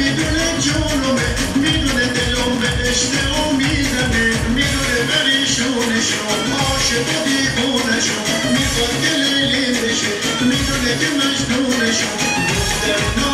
می‌دونه جونمه می‌دونه دلم به عشق او می‌زنه می‌دونه بریشونشون عاشق و دیوونشون می‌خواد دلیلی بشه می‌دونه که مجنونشون دختر